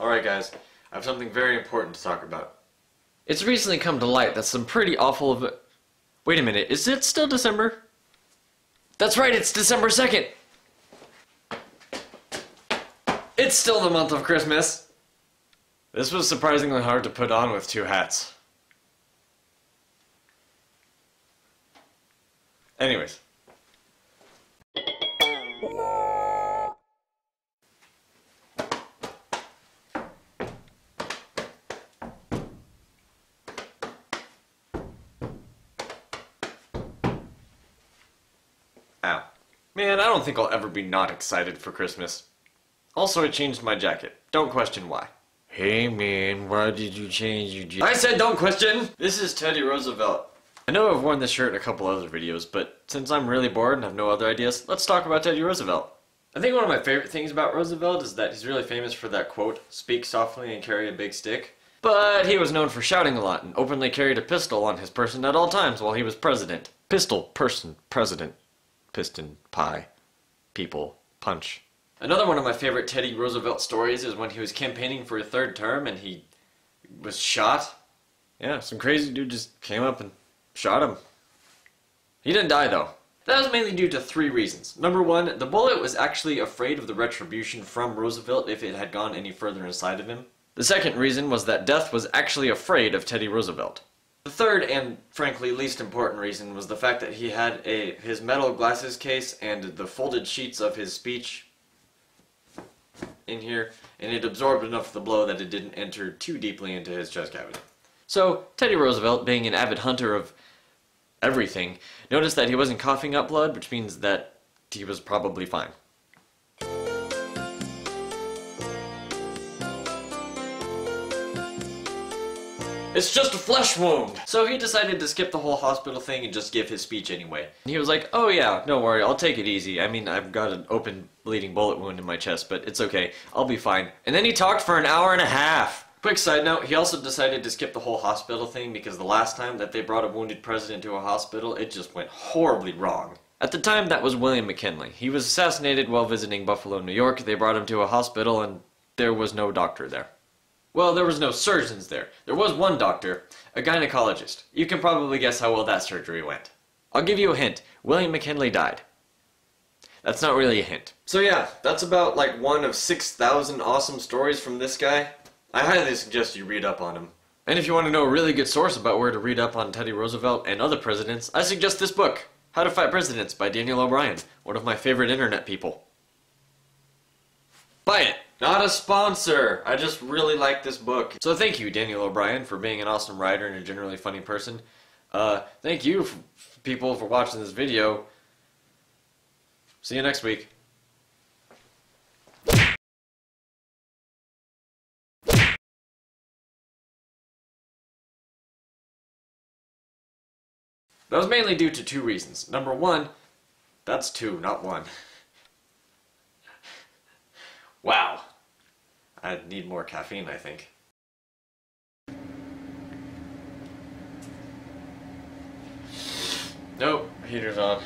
Alright guys, I have something very important to talk about. It's recently come to light that some pretty awful of Wait a minute, is it still December? That's right, it's December 2nd! It's still the month of Christmas! This was surprisingly hard to put on with two hats. Anyways. Man, I don't think I'll ever be not excited for Christmas. Also, I changed my jacket. Don't question why. Hey man, why did you change your jacket? I said don't question! This is Teddy Roosevelt. I know I've worn this shirt in a couple other videos, but since I'm really bored and have no other ideas, let's talk about Teddy Roosevelt. I think one of my favorite things about Roosevelt is that he's really famous for that quote, speak softly and carry a big stick. But he was known for shouting a lot and openly carried a pistol on his person at all times while he was president. Pistol, person, president, piston, pie, people, punch. Another one of my favorite Teddy Roosevelt stories is when he was campaigning for a third term and he was shot. Yeah, some crazy dude just came up and shot him. He didn't die though. That was mainly due to three reasons. Number one, the bullet was actually afraid of the retribution from Roosevelt if it had gone any further inside of him. The second reason was that death was actually afraid of Teddy Roosevelt. The third and frankly least important reason was the fact that he had a his metal glasses case and the folded sheets of his speech in here, and it absorbed enough of the blow that it didn't enter too deeply into his chest cavity. So, Teddy Roosevelt, being an avid hunter of everything, noticed that he wasn't coughing up blood, which means that he was probably fine. It's just a flesh wound! So he decided to skip the whole hospital thing and just give his speech anyway. He was like, oh yeah, don't worry, I'll take it easy. I mean, I've got an open bleeding bullet wound in my chest, but it's okay. I'll be fine. And then he talked for an hour and a half! Quick side note, he also decided to skip the whole hospital thing because the last time that they brought a wounded president to a hospital, it just went horribly wrong. At the time, that was William McKinley. He was assassinated while visiting Buffalo, New York. They brought him to a hospital and there was no doctor there. Well, there was no surgeons there. There was one doctor, a gynecologist. You can probably guess how well that surgery went. I'll give you a hint. William McKinley died. That's not really a hint. So yeah, that's about like one of 6,000 awesome stories from this guy. I highly suggest you read up on him. And if you want to know a really good source about where to read up on Teddy Roosevelt and other presidents, I suggest this book, How to Fight Presidents by Daniel O'Brien, one of my favorite internet people. Buy it! Not a sponsor! I just really like this book. So thank you, Daniel O'Brien, for being an awesome writer and a generally funny person. Uh, thank you, people, for watching this video. See you next week. That was mainly due to two reasons. Number one, that's two, not one. I need more caffeine, I think. Nope, heater's on.